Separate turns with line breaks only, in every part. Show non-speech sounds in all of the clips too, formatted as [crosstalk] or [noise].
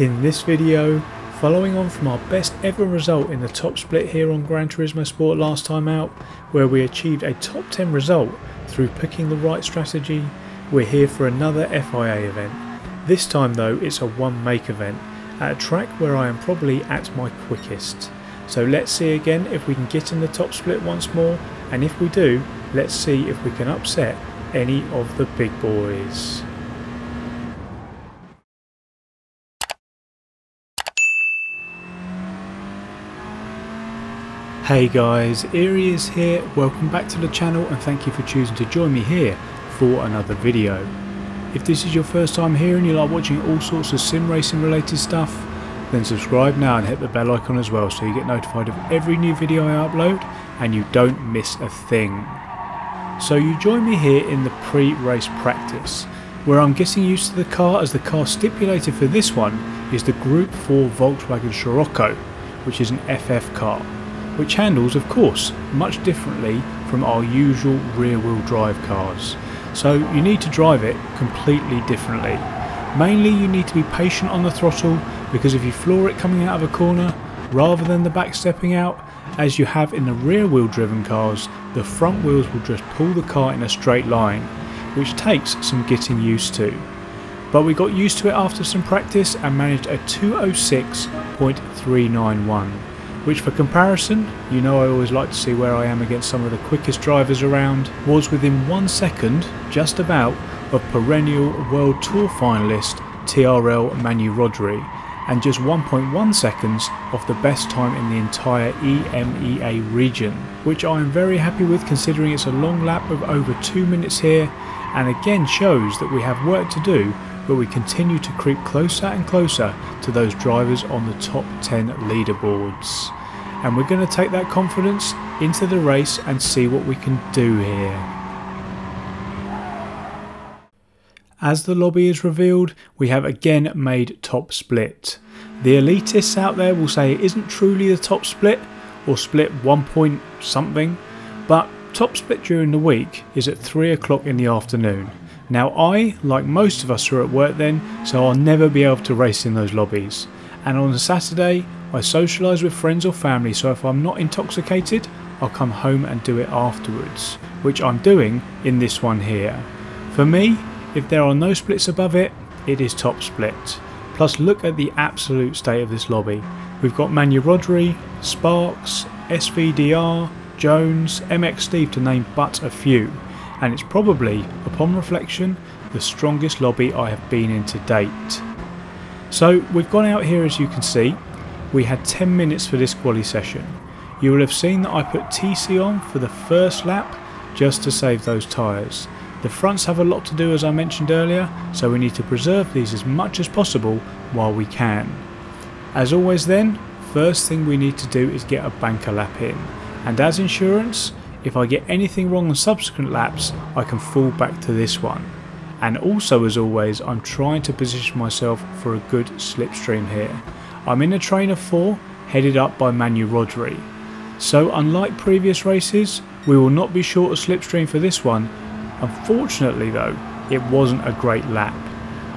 In this video, following on from our best ever result in the top split here on Gran Turismo Sport last time out, where we achieved a top 10 result through picking the right strategy, we're here for another FIA event. This time though it's a one make event, at a track where I am probably at my quickest. So let's see again if we can get in the top split once more, and if we do, let's see if we can upset any of the big boys. Hey guys, Eerie is here, welcome back to the channel and thank you for choosing to join me here for another video. If this is your first time here and you like watching all sorts of sim racing related stuff, then subscribe now and hit the bell icon as well so you get notified of every new video I upload and you don't miss a thing. So you join me here in the pre-race practice, where I'm getting used to the car as the car stipulated for this one is the Group 4 Volkswagen Scirocco, which is an FF car which handles of course much differently from our usual rear wheel drive cars. So you need to drive it completely differently. Mainly you need to be patient on the throttle because if you floor it coming out of a corner rather than the back stepping out, as you have in the rear wheel driven cars, the front wheels will just pull the car in a straight line, which takes some getting used to. But we got used to it after some practice and managed a 206.391 which for comparison, you know I always like to see where I am against some of the quickest drivers around, was within one second, just about, of perennial World Tour finalist TRL Manu Rodri, and just 1.1 seconds of the best time in the entire EMEA region, which I am very happy with considering it's a long lap of over 2 minutes here, and again shows that we have work to do but we continue to creep closer and closer to those drivers on the top 10 leaderboards. And we're going to take that confidence into the race and see what we can do here. As the lobby is revealed, we have again made top split. The elitists out there will say it isn't truly the top split or split one point something, but top split during the week is at 3 o'clock in the afternoon. Now I, like most of us, are at work then, so I'll never be able to race in those lobbies. And on a Saturday, I socialise with friends or family, so if I'm not intoxicated, I'll come home and do it afterwards, which I'm doing in this one here. For me, if there are no splits above it, it is top split. Plus look at the absolute state of this lobby. We've got Manu Rodri, Sparks, SVDR, Jones, MX Steve to name but a few and it's probably, upon reflection, the strongest lobby I have been in to date. So we've gone out here as you can see, we had 10 minutes for this quali session. You will have seen that I put TC on for the first lap just to save those tyres. The fronts have a lot to do as I mentioned earlier, so we need to preserve these as much as possible while we can. As always then, first thing we need to do is get a banker lap in, and as insurance, if I get anything wrong on subsequent laps, I can fall back to this one. And also as always, I'm trying to position myself for a good slipstream here. I'm in a train of 4, headed up by Manu Rodri. So unlike previous races, we will not be short of slipstream for this one. Unfortunately though, it wasn't a great lap.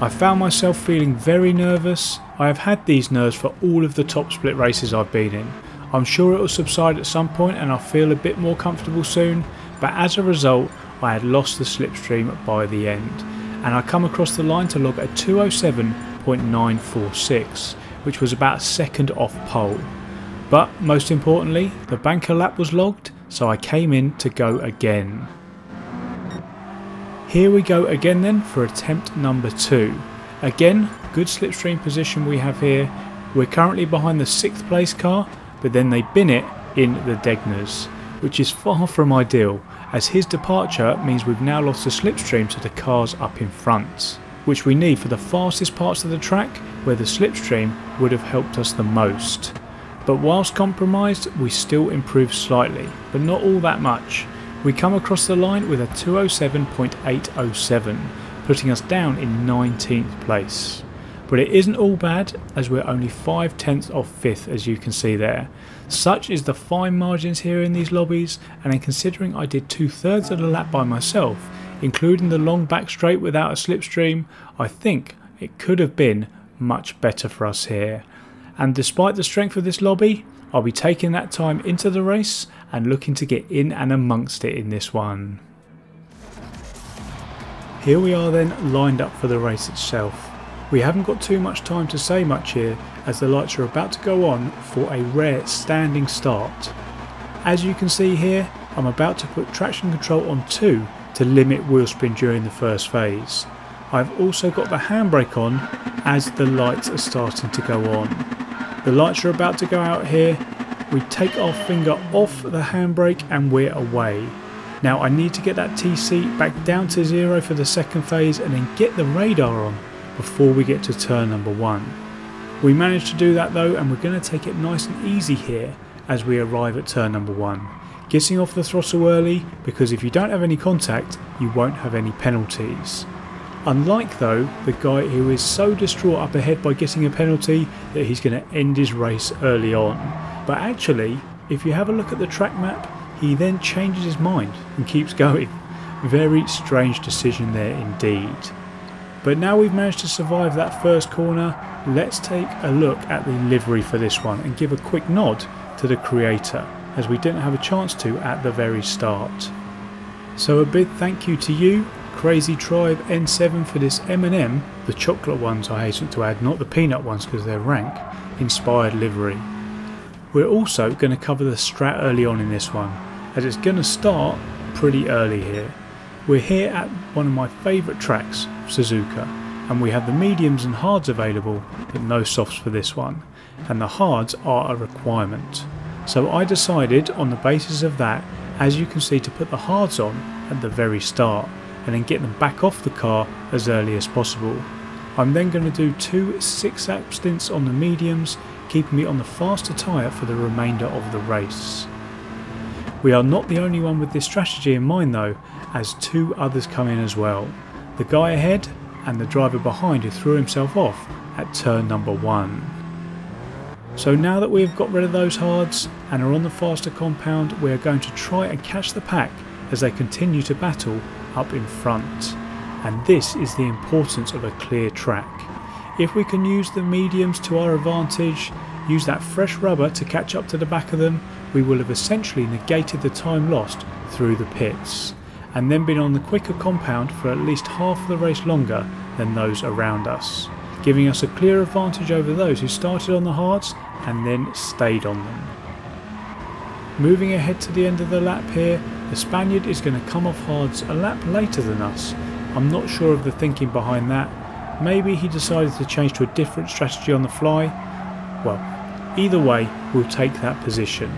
I found myself feeling very nervous. I have had these nerves for all of the top split races I've been in. I'm sure it will subside at some point and I'll feel a bit more comfortable soon, but as a result, I had lost the slipstream by the end, and I come across the line to log a 207.946, which was about a second off pole. But most importantly, the banker lap was logged, so I came in to go again. Here we go again then for attempt number two. Again, good slipstream position we have here. We're currently behind the 6th place car but then they bin it in the Degners, which is far from ideal as his departure means we've now lost the slipstream to the cars up in front, which we need for the fastest parts of the track where the slipstream would have helped us the most. But whilst compromised, we still improve slightly, but not all that much. We come across the line with a 207.807, putting us down in 19th place. But it isn't all bad as we're only 5 tenths off 5th as you can see there. Such is the fine margins here in these lobbies and then considering I did two thirds of the lap by myself, including the long back straight without a slipstream, I think it could have been much better for us here. And despite the strength of this lobby, I'll be taking that time into the race and looking to get in and amongst it in this one. Here we are then lined up for the race itself. We haven't got too much time to say much here as the lights are about to go on for a rare standing start. As you can see here, I'm about to put traction control on 2 to limit wheel spin during the first phase. I've also got the handbrake on as the lights are starting to go on. The lights are about to go out here, we take our finger off the handbrake and we're away. Now I need to get that TC back down to zero for the second phase and then get the radar on before we get to turn number one. We managed to do that though and we're going to take it nice and easy here as we arrive at turn number one. Getting off the throttle early because if you don't have any contact you won't have any penalties. Unlike though the guy who is so distraught up ahead by getting a penalty that he's going to end his race early on. But actually if you have a look at the track map he then changes his mind and keeps [laughs] going. Very strange decision there indeed. But now we've managed to survive that first corner, let's take a look at the livery for this one and give a quick nod to the creator as we didn't have a chance to at the very start. So a big thank you to you, Crazy Tribe N7 for this M&M, the chocolate ones I hasten to add, not the peanut ones because they're rank, inspired livery. We're also going to cover the strat early on in this one, as it's going to start pretty early here. We're here at one of my favourite tracks, Suzuka, and we have the mediums and hards available, but no softs for this one, and the hards are a requirement. So I decided on the basis of that, as you can see, to put the hards on at the very start, and then get them back off the car as early as possible. I'm then going to do two 6 lap stints on the mediums, keeping me on the faster tyre for the remainder of the race. We are not the only one with this strategy in mind though, as two others come in as well. The guy ahead and the driver behind who threw himself off at turn number one. So now that we've got rid of those hards and are on the faster compound, we are going to try and catch the pack as they continue to battle up in front. And this is the importance of a clear track. If we can use the mediums to our advantage, use that fresh rubber to catch up to the back of them, we will have essentially negated the time lost through the pits, and then been on the quicker compound for at least half of the race longer than those around us, giving us a clear advantage over those who started on the hards and then stayed on them. Moving ahead to the end of the lap here, the Spaniard is going to come off hards a lap later than us. I'm not sure of the thinking behind that. Maybe he decided to change to a different strategy on the fly. Well, either way, we'll take that position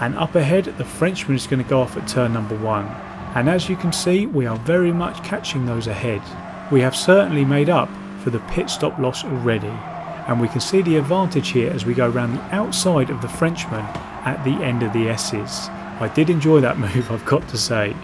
and up ahead the Frenchman is going to go off at turn number one and as you can see we are very much catching those ahead. We have certainly made up for the pit stop loss already and we can see the advantage here as we go around the outside of the Frenchman at the end of the S's. I did enjoy that [laughs] move I've got to say.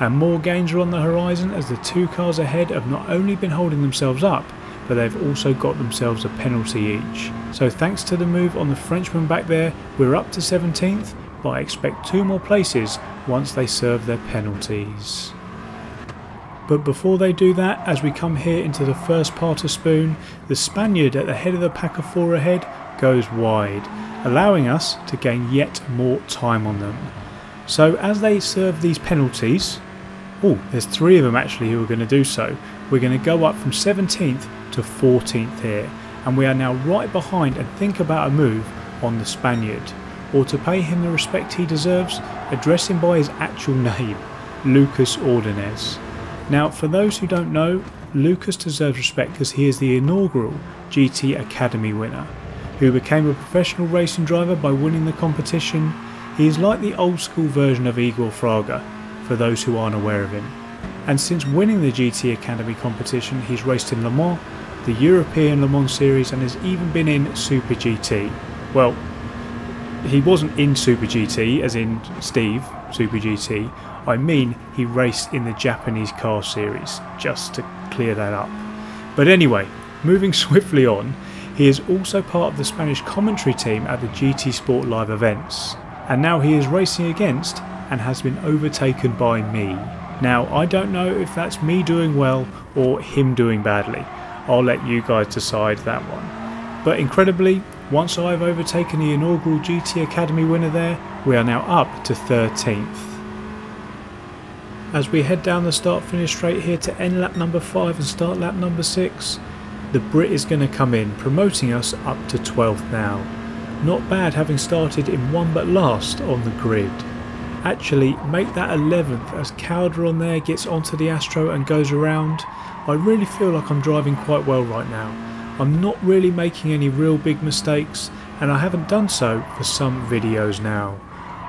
And more gains are on the horizon as the two cars ahead have not only been holding themselves up but they've also got themselves a penalty each. So thanks to the move on the Frenchman back there, we're up to 17th but I expect two more places once they serve their penalties. But before they do that, as we come here into the first part of Spoon, the Spaniard at the head of the pack of four ahead goes wide, allowing us to gain yet more time on them. So as they serve these penalties, oh, there's three of them actually who are going to do so. We're going to go up from 17th to 14th here, and we are now right behind and think about a move on the Spaniard or to pay him the respect he deserves, address him by his actual name, Lucas Ordonez. Now, for those who don't know, Lucas deserves respect because he is the inaugural GT Academy winner, who became a professional racing driver by winning the competition. He is like the old school version of Igor Fraga, for those who aren't aware of him. And since winning the GT Academy competition, he's raced in Le Mans, the European Le Mans Series, and has even been in Super GT. Well, he wasn't in Super GT, as in Steve Super GT. I mean, he raced in the Japanese car series, just to clear that up. But anyway, moving [laughs] swiftly on, he is also part of the Spanish commentary team at the GT Sport Live events. And now he is racing against and has been overtaken by me. Now, I don't know if that's me doing well or him doing badly. I'll let you guys decide that one. But incredibly, once I've overtaken the inaugural GT Academy winner there, we are now up to 13th. As we head down the start finish straight here to end lap number 5 and start lap number 6, the Brit is going to come in, promoting us up to 12th now. Not bad having started in one but last on the grid. Actually, make that 11th as Calderon there gets onto the Astro and goes around. I really feel like I'm driving quite well right now. I'm not really making any real big mistakes and I haven't done so for some videos now.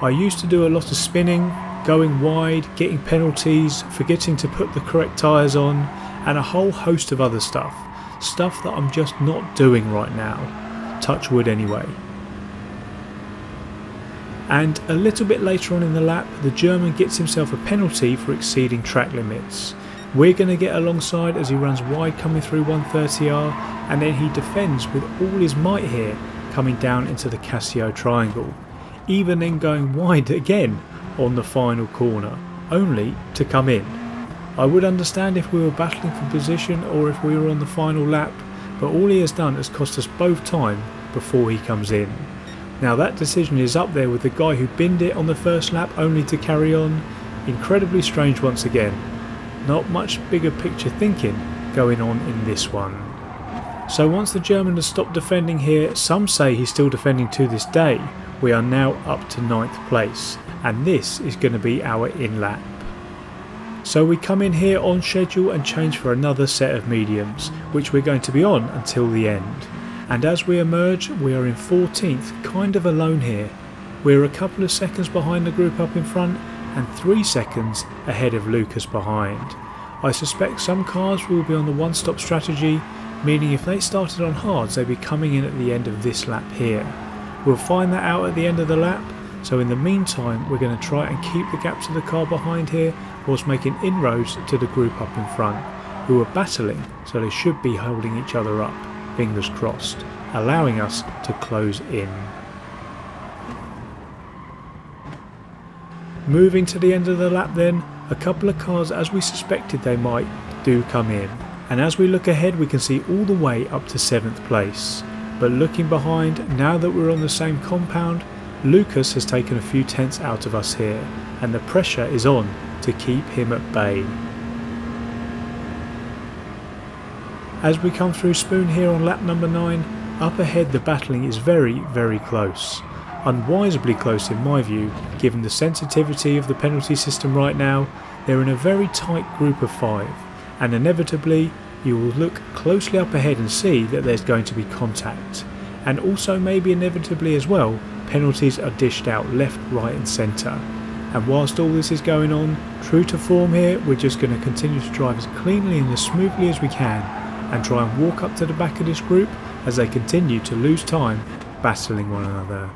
I used to do a lot of spinning, going wide, getting penalties, forgetting to put the correct tyres on and a whole host of other stuff. Stuff that I'm just not doing right now. Touch wood anyway. And a little bit later on in the lap, the German gets himself a penalty for exceeding track limits. We're going to get alongside as he runs wide coming through 130R and then he defends with all his might here coming down into the Casio triangle. Even then going wide again on the final corner, only to come in. I would understand if we were battling for position or if we were on the final lap, but all he has done has cost us both time before he comes in. Now that decision is up there with the guy who binned it on the first lap only to carry on. Incredibly strange once again. Not much bigger picture thinking going on in this one. So once the German has stopped defending here, some say he's still defending to this day. We are now up to ninth place and this is going to be our in lap. So we come in here on schedule and change for another set of mediums, which we're going to be on until the end. And as we emerge, we are in 14th, kind of alone here. We're a couple of seconds behind the group up in front and 3 seconds ahead of Lucas behind. I suspect some cars will be on the one stop strategy, meaning if they started on hards they'd be coming in at the end of this lap here. We'll find that out at the end of the lap, so in the meantime we're going to try and keep the gap to the car behind here whilst making inroads to the group up in front, who are battling so they should be holding each other up, fingers crossed, allowing us to close in. Moving to the end of the lap then, a couple of cars as we suspected they might do come in, and as we look ahead we can see all the way up to 7th place. But looking behind, now that we're on the same compound, Lucas has taken a few tenths out of us here, and the pressure is on to keep him at bay. As we come through Spoon here on lap number 9, up ahead the battling is very, very close. Unwisely close in my view, given the sensitivity of the penalty system right now, they're in a very tight group of 5, and inevitably you will look closely up ahead and see that there's going to be contact. And also maybe inevitably as well, penalties are dished out left, right and centre. And whilst all this is going on, true to form here, we're just going to continue to drive as cleanly and as smoothly as we can and try and walk up to the back of this group as they continue to lose time battling one another.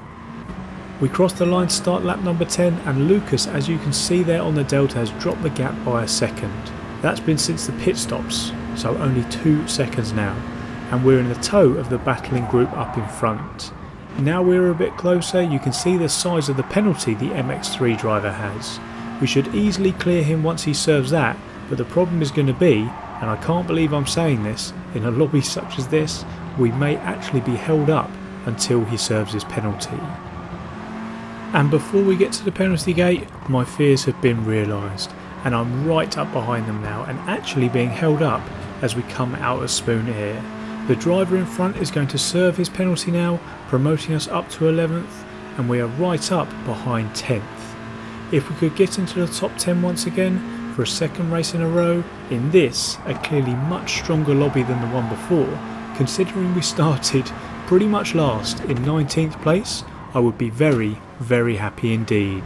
We cross the line to start lap number 10 and Lucas as you can see there on the delta has dropped the gap by a second. That's been since the pit stops, so only two seconds now and we're in the toe of the battling group up in front. Now we're a bit closer, you can see the size of the penalty the MX3 driver has. We should easily clear him once he serves that, but the problem is going to be, and I can't believe I'm saying this, in a lobby such as this, we may actually be held up until he serves his penalty. And before we get to the penalty gate, my fears have been realised, and I'm right up behind them now and actually being held up as we come out of Spoon here. The driver in front is going to serve his penalty now, promoting us up to 11th, and we are right up behind 10th. If we could get into the top 10 once again for a second race in a row, in this, a clearly much stronger lobby than the one before, considering we [laughs] started pretty much last in 19th place, I would be very, very happy indeed.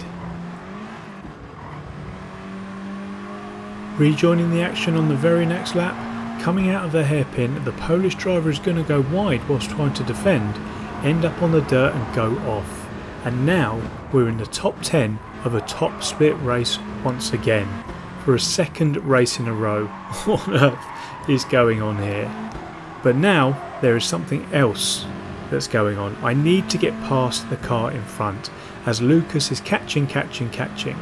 Rejoining the action on the very next lap, Coming out of the hairpin, the Polish driver is going to go wide whilst trying to defend, end up on the dirt and go off. And now we're in the top 10 of a top split race once again. For a second race in a row. [laughs] What on earth is going on here? But now there is something else that's going on. I need to get past the car in front as Lucas is catching, catching, catching.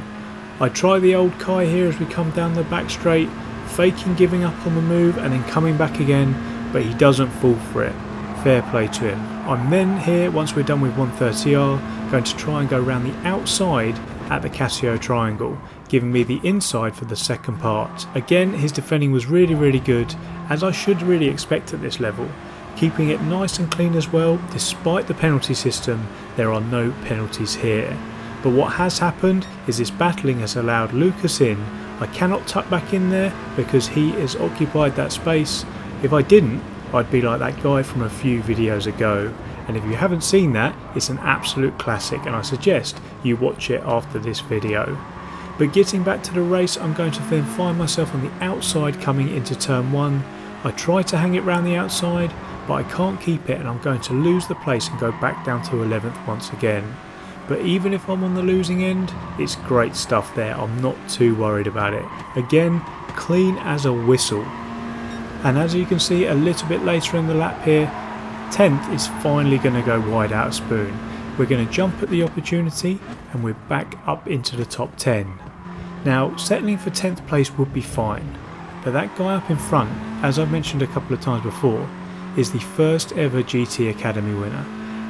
I try the old Kie here as we come down the back straight faking giving up on the move and then coming back again, but he doesn't fall for it. Fair play to him. I'm then here, once we're done with 130R, going to try and go around the outside at the Casio triangle, giving me the inside for the second part. Again, his defending was really, really good, as I should really expect at this level. Keeping it nice and clean as well, despite the penalty system, there are no penalties here. But what has happened is this battling has allowed Lucas in. I cannot tuck back in there because he has occupied that space. If I didn't, I'd be like that guy from a few videos ago. And if you haven't seen that, it's an absolute classic and I suggest you watch it after this video. But getting back to the race, I'm going to then find myself on the outside coming into turn 1. I try to hang it round the outside, but I can't keep it and I'm going to lose the place and go back down to 11th once again. But even if I'm on the losing end, it's great stuff there, I'm not too worried about it. Again, clean as a whistle. And as you can see a little bit later in the lap here, 10th is finally going to go wide out of spoon. We're going to jump at the opportunity and we're back up into the top 10. Now settling for 10th place would be fine, but that guy up in front, as I've mentioned a couple of times before, is the first ever GT Academy winner.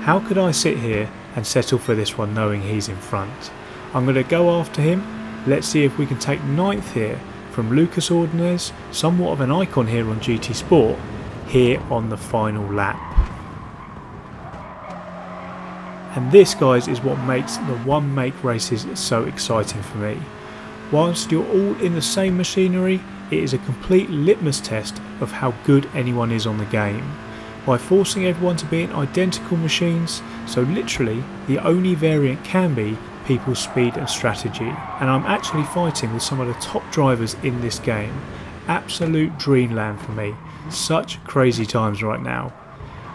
How could I sit here and settle for this one knowing he's in front? I'm going to go after him. Let's see if we can take ninth here from Lucas Ordonez, somewhat of an icon here on GT Sport, here on the final lap. And this guys is what makes the one make races so exciting for me. Whilst you're all in the same machinery, it is a complete litmus test of how good anyone is on the game. By forcing everyone to be in identical machines, so literally the only variant can be people's speed and strategy. And I'm actually fighting with some of the top drivers in this game. Absolute dreamland for me. Such crazy times right now.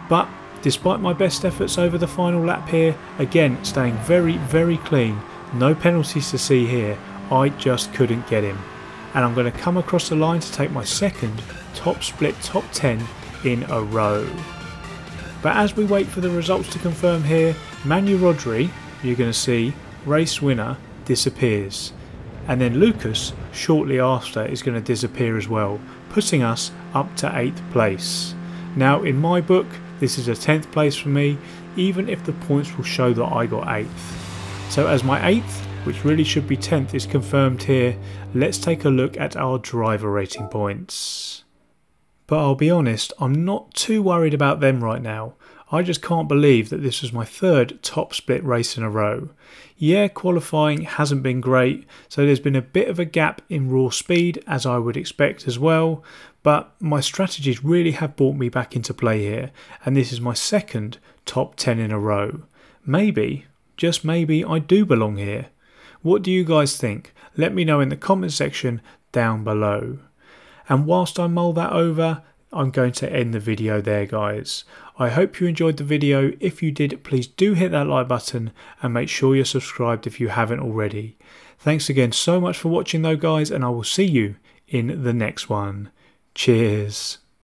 But despite my best efforts over the final lap here, again staying very very clean, no penalties to see here, I just couldn't get him and I'm going to come across the line to take my second top split top 10 in a row. But as we wait for the results to confirm here, Manu Rodri, you're going to see, race winner, disappears. And then Lucas, shortly after, is going to disappear as well, putting us up to 8th place. Now, in my book, this is a 10th place for me, even if the points will show that I got 8th. So as my 8th, which really should be 10th, is confirmed here, let's take a look at our driver rating points. But I'll be honest, I'm not too worried about them right now. I just can't believe that this was my third top split race in a row. Yeah, qualifying hasn't been great, so there's been a bit of a gap in raw speed as I would expect as well, but my strategies really have brought me back into play here, and this is my second top 10 in a row. Maybe, just maybe, I do belong here. What do you guys think? Let me know in the comment section down below. And whilst I mull that over, I'm going to end the video there guys. I hope you enjoyed the video. If you did, please do hit that like button and make sure you're subscribed if you haven't already. Thanks again so much for watching though guys and I will see you in the next one. Cheers.